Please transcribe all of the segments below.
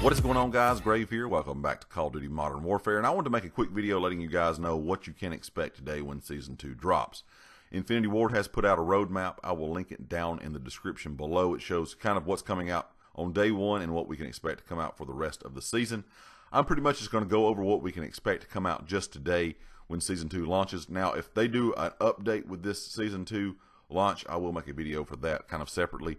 What is going on guys? Grave here. Welcome back to Call of Duty Modern Warfare. And I wanted to make a quick video letting you guys know what you can expect today when Season 2 drops. Infinity Ward has put out a roadmap. I will link it down in the description below. It shows kind of what's coming out on day one and what we can expect to come out for the rest of the season. I'm pretty much just going to go over what we can expect to come out just today when Season 2 launches. Now, if they do an update with this Season 2 launch, I will make a video for that kind of separately.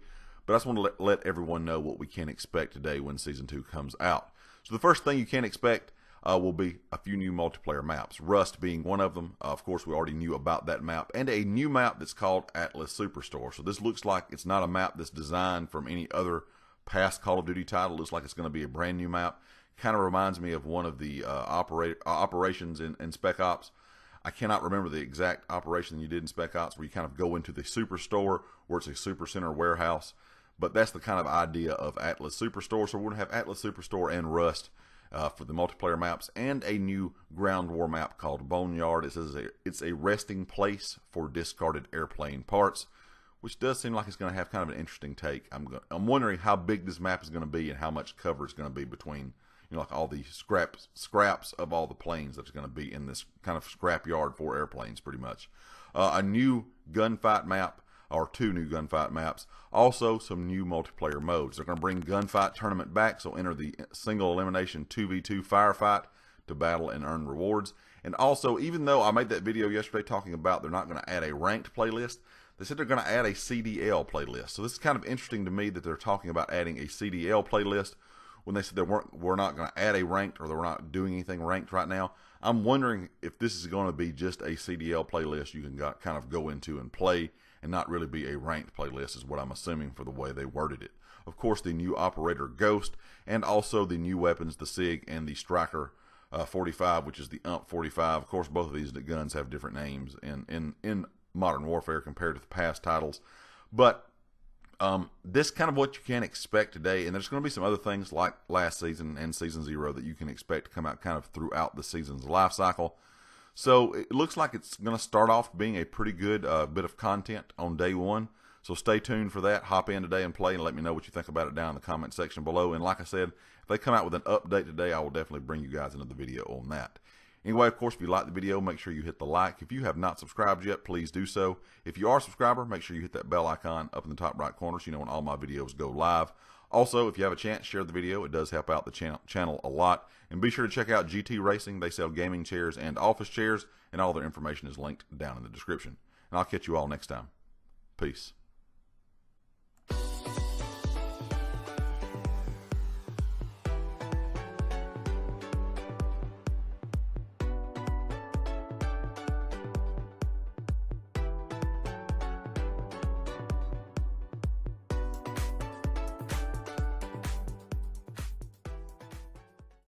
But I just want to let, let everyone know what we can expect today when Season 2 comes out. So the first thing you can expect uh, will be a few new multiplayer maps, Rust being one of them. Uh, of course, we already knew about that map, and a new map that's called Atlas Superstore. So this looks like it's not a map that's designed from any other past Call of Duty title. It looks like it's going to be a brand new map. Kind of reminds me of one of the uh, uh, operations in, in Spec Ops. I cannot remember the exact operation you did in Spec Ops where you kind of go into the superstore where it's a supercenter warehouse. But that's the kind of idea of Atlas Superstore. So we're going to have Atlas Superstore and Rust uh, for the multiplayer maps and a new ground war map called Boneyard. It says it's a resting place for discarded airplane parts, which does seem like it's going to have kind of an interesting take. I'm, go- I'm wondering how big this map is going to be and how much cover it's going to be between you know, like all the scraps scraps of all the planes that's going to be in this kind of scrap yard for airplanes, pretty much. Uh, a new gunfight map or two new gunfight maps. Also, some new multiplayer modes. They're going to bring gunfight tournament back, so enter the single elimination 2v2 firefight to battle and earn rewards. And also, even though I made that video yesterday talking about they're not going to add a ranked playlist, they said they're going to add a CDL playlist. So this is kind of interesting to me that they're talking about adding a CDL playlist when they said they weren't we're not going to add a ranked or they're not doing anything ranked right now. I'm wondering if this is going to be just a CDL playlist you can got, kind of go into and play and not really be a ranked playlist is what I'm assuming for the way they worded it. Of course, the new operator Ghost and also the new weapons, the SIG and the Striker uh, 45, which is the UMP 45. Of course, both of these guns have different names in, in, in Modern Warfare compared to the past titles. But um, this kind of what you can expect today, and there's going to be some other things like last season and season zero that you can expect to come out kind of throughout the season's life cycle. So it looks like it's going to start off being a pretty good uh, bit of content on day one. So stay tuned for that. Hop in today and play and let me know what you think about it down in the comment section below. And like I said, if they come out with an update today, I will definitely bring you guys another video on that. Anyway, of course, if you like the video, make sure you hit the like. If you have not subscribed yet, please do so. If you are a subscriber, make sure you hit that bell icon up in the top right corner so you know when all my videos go live. Also, if you have a chance, share the video. It does help out the channel, channel a lot. And be sure to check out GT Racing. They sell gaming chairs and office chairs, and all their information is linked down in the description. And I'll catch you all next time. Peace.